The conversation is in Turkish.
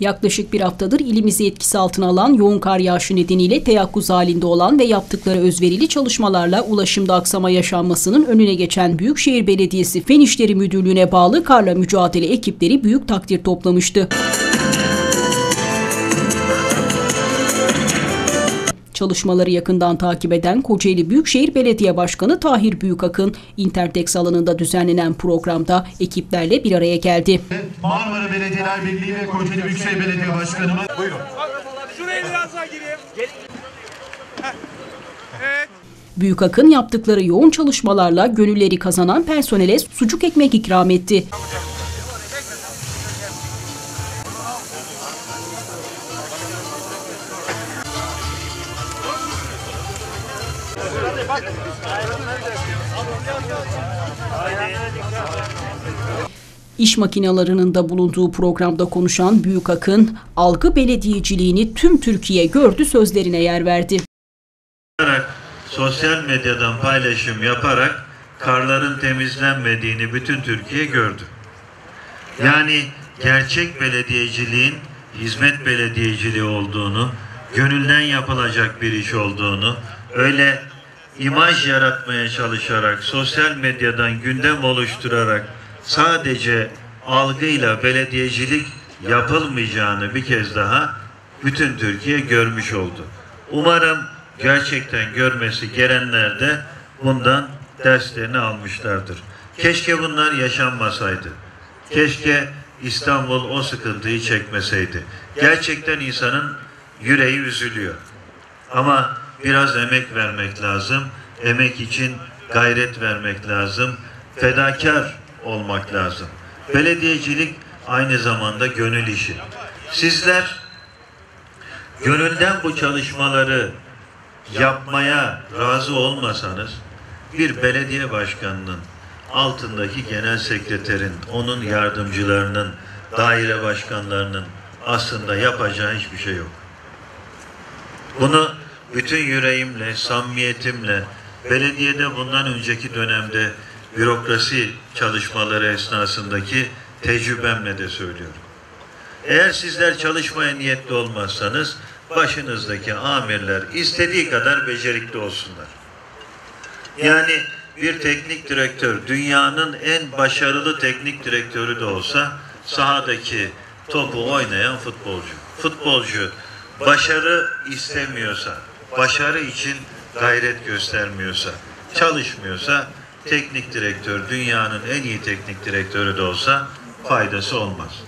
Yaklaşık bir haftadır ilimizi etkisi altına alan yoğun kar yağışı nedeniyle teyakkuz halinde olan ve yaptıkları özverili çalışmalarla ulaşımda aksama yaşanmasının önüne geçen Büyükşehir Belediyesi Fen İşleri Müdürlüğü'ne bağlı karla mücadele ekipleri büyük takdir toplamıştı. Çalışmaları yakından takip eden Kocaeli Büyükşehir Belediye Başkanı Tahir Büyükakın, Intertex alanında düzenlenen programda ekiplerle bir araya geldi. Marmara Belediyeler Birliği ve Kocaeli Büyükşehir Belediye Başkanımız. Buyurun. Şuraya biraz daha gireyim. Evet. Büyükakın yaptıkları yoğun çalışmalarla gönülleri kazanan personele sucuk ekmek ikram etti. İş makinelerinin de bulunduğu programda konuşan Büyük Akın, algı belediyeciliğini tüm Türkiye gördü sözlerine yer verdi. sosyal medyadan paylaşım yaparak karların temizlenmediğini bütün Türkiye gördü. Yani gerçek belediyeciliğin hizmet belediyeciliği olduğunu, gönülden yapılacak bir iş olduğunu, öyle imaj yaratmaya çalışarak, sosyal medyadan gündem oluşturarak sadece algıyla belediyecilik yapılmayacağını bir kez daha bütün Türkiye görmüş oldu. Umarım gerçekten görmesi gelenler de bundan derslerini almışlardır. Keşke bunlar yaşanmasaydı. Keşke İstanbul o sıkıntıyı çekmeseydi. Gerçekten insanın yüreği üzülüyor. Ama biraz emek vermek lazım. Emek için gayret vermek lazım. Fedakar olmak lazım. Belediyecilik aynı zamanda gönül işi. Sizler gönülden bu çalışmaları yapmaya razı olmasanız bir belediye başkanının altındaki genel sekreterin, onun yardımcılarının, daire başkanlarının aslında yapacağı hiçbir şey yok. Bunu bütün yüreğimle, samimiyetimle, belediyede bundan önceki dönemde bürokrasi çalışmaları esnasındaki tecrübemle de söylüyorum. Eğer sizler çalışmaya niyetli olmazsanız başınızdaki amirler istediği kadar becerikli olsunlar. Yani bir teknik direktör dünyanın en başarılı teknik direktörü de olsa sahadaki topu oynayan futbolcu. Futbolcu başarı istemiyorsa, başarı için gayret göstermiyorsa, çalışmıyorsa teknik direktör dünyanın en iyi teknik direktörü de olsa faydası olmaz.